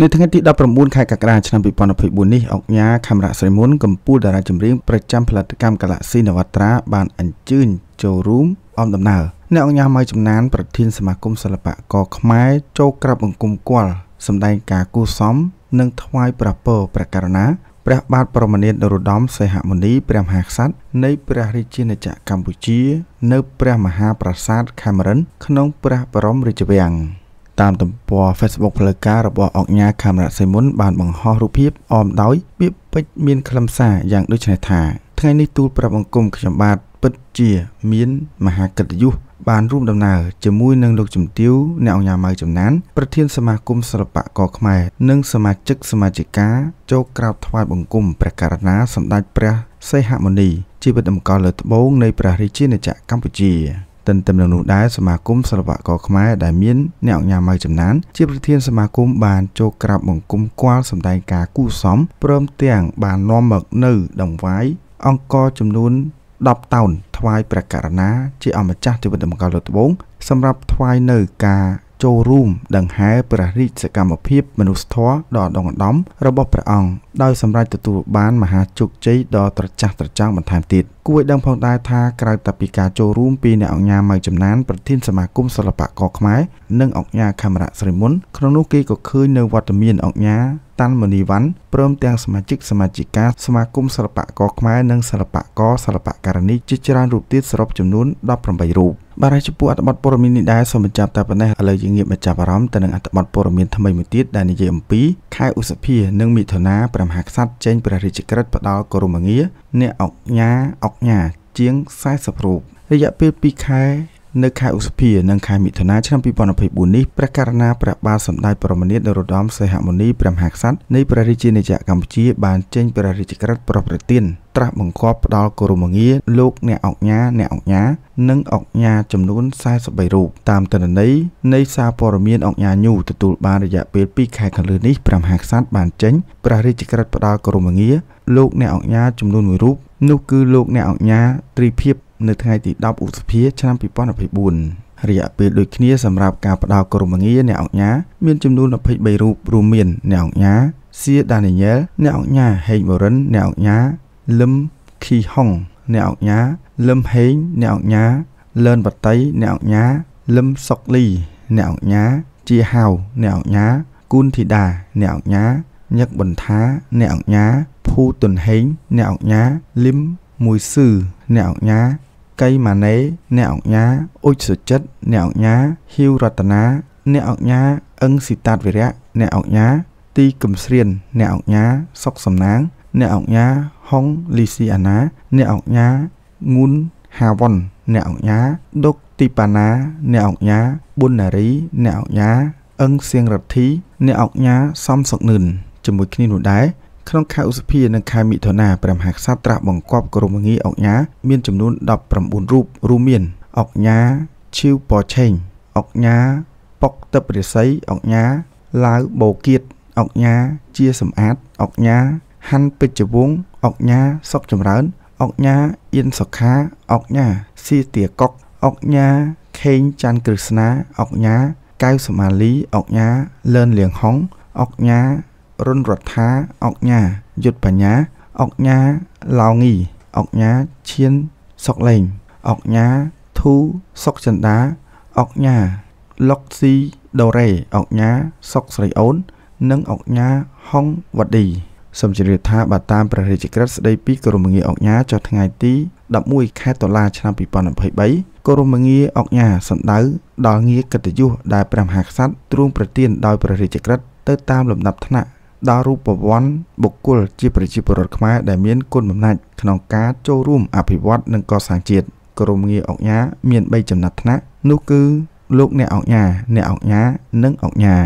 នៅថ្ងៃទី19ខែកក្កដាឆ្នាំ2024នេះអង្គញាខេមរៈស្រីមុនកម្ពុជាតារាចម្រៀងប្រចាំផលិតកម្ម Galaxy Navatra បានអញ្ជើញចូលរួមអមដំណើរអ្នកអង្គញាម៉ៅចំណានប្រធានសមាគមសិល្បករខ្មែរចូលក្រាបបង្គំគាល់សម្ដែងការគូសំនិងថ្វាយព្រះពរព្រះករុណាព្រះបាទបរមនាថនរោត្តមសីហមុនីព្រះមហាក្សត្រនៃព្រះរាជាណាចក្រកម្ពុជា នៅព្រះមហាប្រាសាទខេមរិនក្នុងព្រះបរមរាជវាំង តាមទំព័រ Facebook ផ្លូវការរបស់អង្គការកាមេរ៉ាសីមុនបានបង្ហោះរូបភាពអមដោយពាក្យពេចន៍មានខ្លឹមសារយ៉ាងដូចនេះថាថ្ងៃនេះទូលប្រាប់អង្គមខ្ញុំបាទពិតជាមានមហាកិត្តិយសបានរួមដំណើរជាមួយនឹងលោកជំទាវអ្នកអង្គការម៉ៅចំណានប្រធានសមាគមសិល្បករខ្មែរនិងសមាជិកសមាជិកាចូលក្រាបថ្វាយបង្គំព្រះករុណាសម្ដេចព្រះសីហមុនីជាវិតម្កល់លើត្បូងនៃព្រះរាជាណាចក្រកម្ពុជា ទន្ទឹមនឹងនោះដែរសមាគមសិល្បករខ្មែរដែលមានអ្នកអង្គការម៉ៅចំណានជាប្រធានសមាគមបានចូលក្រាបបង្គំគាល់សម្ដែងការគូសំព្រមទាំងបាននាំមកនៅដង្វាយអង្គចំនួន10តោនថ្វាយព្រះករុណា ជាអម្ចាស់ជីវិតតម្កល់លើត្បូងសម្រាប់ថ្វាយនៅការ ចូលរួមដង្ហែព្រះរាជសកម្មភាពមនុស្សធម៌ដ៏ដងដំ របស់ព្រះអង្គដោយសម្រេចទទួលបានមហាជោគជ័យដ៏ត្រចះត្រចង់បន្ថែមទៀតគួរឲ្យដឹងផងដែរថាក្រៅតែពីការចូលរួមពីអ្នកអង្គការម៉ៅចំណានប្រធានសមាគមសិល្បករខ្មែរនិងអង្គការកាមេរ៉ាស្រីមុនក្នុងនោះគេក៏ឃើញនៅវត្តមានអង្គការតាន់មនីវ៉ាន់ព្រមទាំងសមាជិកសមាជិកាសមាគមសិល្បករខ្មែរនិងសិល្បករសិល្បករនីជាច្រើនរូបទៀតសរុបចំនួន18រូប បាទហើយចំពោះអត្ថបទព័ត៌មាននេះដែរសូមបញ្ចប់តែប៉ុណ្ណេះឥឡូវយើងងាកមកចាប់អារម្មណ៍ទៅនឹងអត្ថបទព័ត៌មានថ្មីមួយទៀតដែលនិយាយអំពីខែឧសភានិងមិថុនាព្រះមហាក្សត្រចេញព្រះរាជក្រឹត្យផ្ដល់គោរមងារអ្នកអង្គញាអង្គញាជាង40រូបរយៈពេល2ខែ នៅខែឧសភានិងខែមិថុនាឆ្នាំ2024នេះព្រះករុណាព្រះបាទសម្ដេចបរមនាថនរោត្តមសីហមុនីព្រះមហាក្សត្រនៃព្រះរាជាណាចក្រកម្ពុជាបានចេញព្រះរាជក្រឹត្យប្រប្រទានត្រាស់បង្គាប់ផ្ដល់គោរមងារលោកអ្នកអង្គញាអ្នកអង្គញានិងអង្គញាចំនួន43រូបតាមទិន្នន័យនៃសារព័ត៌មានអង្គញាញូទទួលបានរយៈពេល2ខែខាងលើនេះព្រះមហាក្សត្របានចេញព្រះរាជក្រឹត្យផ្ដល់គោរមងារលោកអ្នកអង្គញាចំនួន1រូបនោះគឺលោកអ្នកអង្គញាត្រីភិប នៅថ្ងៃទី10ឧសភាឆ្នាំ2024រយៈពេលដូចគ្នាសម្រាប់ការផ្ដល់គោរមងារអ្នកអង្គញាមានចំនួន23រូបរួមមានអ្នកអង្គញាសៀដានីយ៉ែលអ្នកអង្គញាហេងបូរិនអ្នកអង្គញាលឹមខីហុងអ្នកអង្គញាលឹមហេងអ្នកអង្គញាលឿនបតីអ្នកអង្គញាលឹមសុកលីអ្នកអង្គញាជាហៅអ្នកអង្គញាគូនធីតាអ្នកអង្គញាញឹកបន្ថាអ្នកអង្គញាភូតុនហេងអ្នកអង្គញាលឹម មួយស៊ឺអ្នកអង្គញាកៃម៉ាណេអ្នកអង្គញាអ៊ុចសុចិត្តអ្នកអង្គញាហ៊ីវរតនាអ្នកអង្គញាអឹងស៊ីតាតវិរៈអ្នកអង្គញាទីកំស្រៀនអ្នកអង្គញាសុកសំណាងអ្នកអង្គញាហុងលីស៊ីអាណាអ្នកអង្គញាងុនហាវ៉ុនអ្នកអង្គញាដុកទីប៉ាណាអ្នកអង្គញាប៊ុនណារីអ្នកអង្គញាអឹងសៀងរទ្ធីអ្នកអង្គញាសំសុកនឿនជាមួយគ្នានោះដែរ ក្នុងខែឧសភានិងខែមិថុនាព្រះមហាក្សត្រត្រាស់បង្គាប់ក្រុមងារអង្គញាមានចំនួន19រូបរួមមានអង្គញាឈីវប៉ឆេងអង្គញាប៉ុកទឹករិស័យអង្គញាឡាវបូគៀតអង្គញាជាសំអាតអង្គញាហាន់ពេជ្ជវងអង្គញាសុកចម្រើនអង្គញាអៀនសុខាអង្គញាស៊ីទាកុកអង្គញាខេងច័ន្ទក្រឹស្នាអង្គញាកៅសមាលីអង្គញាលឿនលៀងហុងអង្គញា រុនរដ្ឋាអង្គញាយុទ្ធបញ្ញាអង្គញាឡៅងីអង្គញាឈៀនសុកលេងអង្គញាធូសុកចិន្តាអង្គញាលុកស៊ីដូរ៉េអង្គញាសុកស្រីអូន និងអង្គញាហុងវ៉ាឌីសូមជម្រាបថាបើតាមព្រះរាជក្រឹត្យស្ដីពីគោរមងារអង្គញាចុះថ្ងៃទី11ខែតុលាឆ្នាំ2023គោរមងារអង្គញាសម្ដៅដល់ងារកិត្តិយសដែលព្រះមហាក្សត្រទ្រង់ប្រទានដោយព្រះរាជក្រឹត្យទៅតាមលំដាប់ថ្នាក់ ដល់រូបវ័ណ្ណបុគ្គលជាប្រជាពលរដ្ឋខ្មែរដែលមានគុណបំណាច់ក្នុងការចូលរួមអភិវឌ្ឍនិងកសាងជាតិក្រុមងារអង្គការមាន3ចំណាត់ថ្នាក់នោះគឺលោកអ្នកអង្គការអ្នកអង្គការនិងអង្គការ